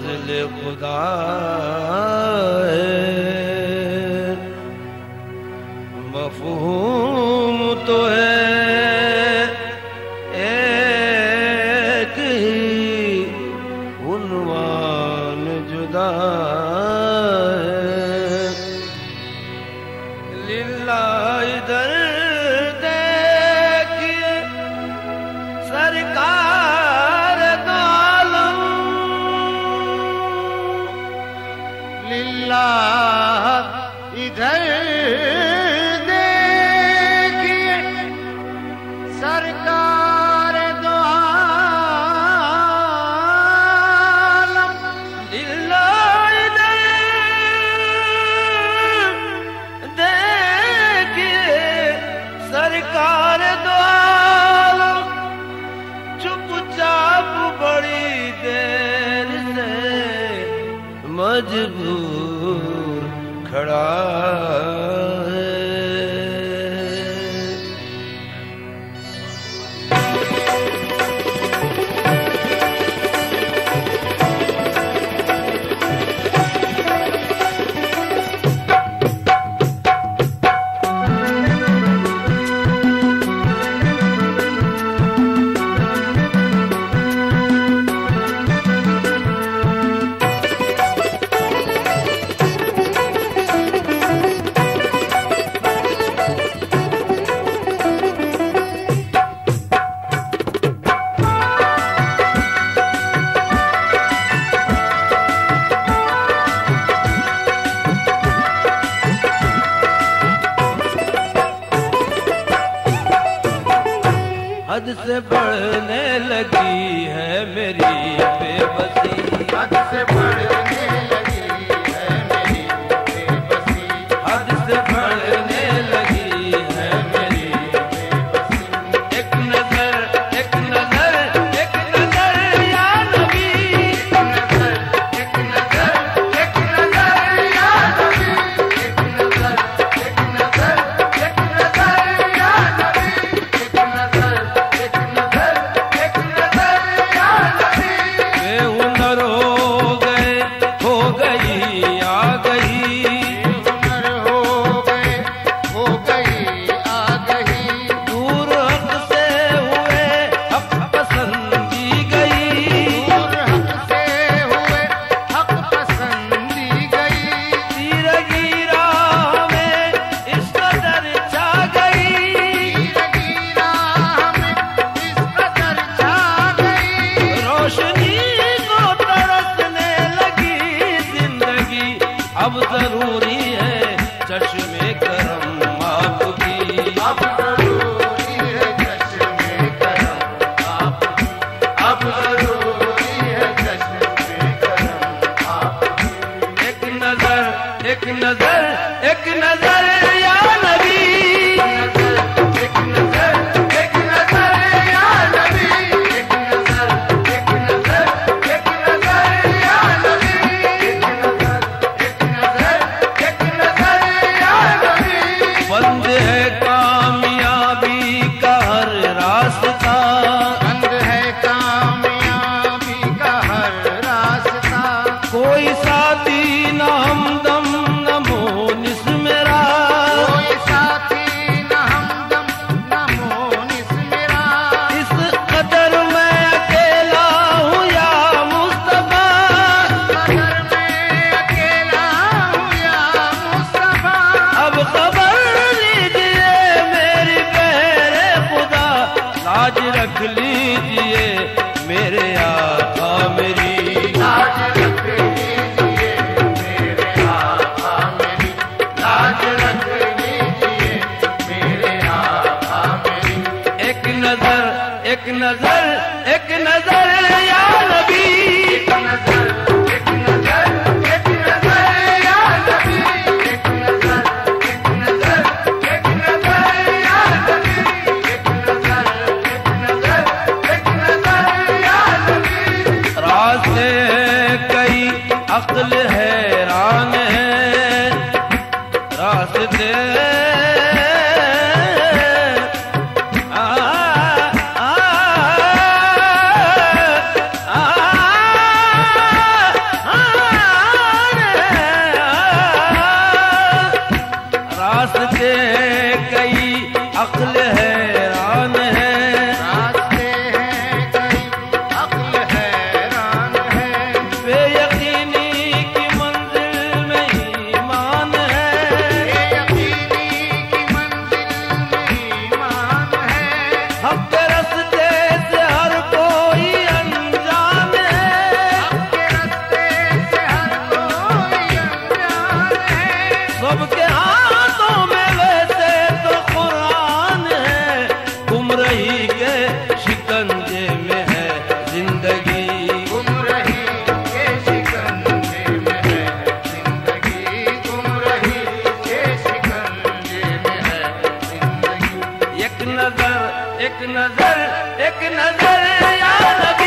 फजल खुदा मफहूम हद से बढ़ने लगी है मेरी बेबसी। हद से बढ़ने आज रख ले एक नज़र एक नज़र एक नज़र यार।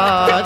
好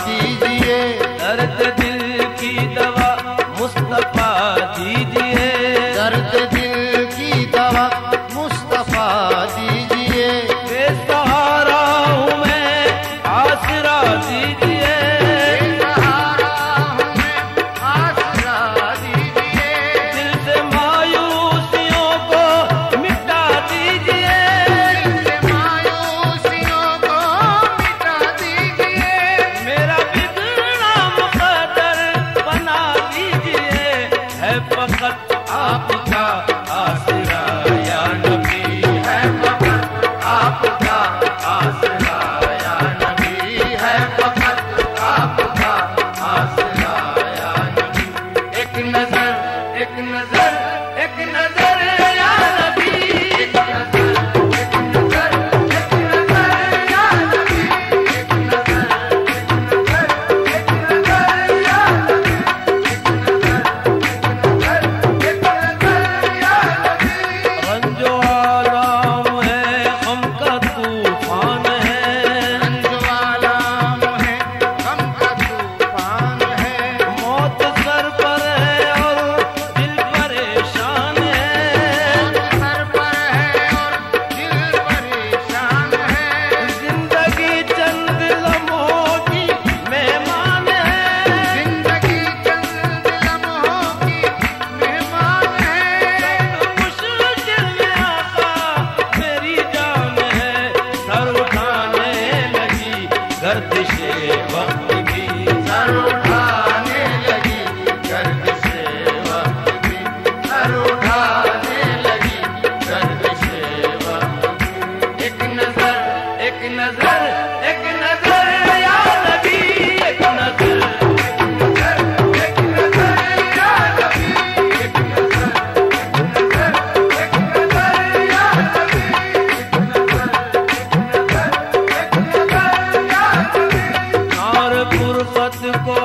possible.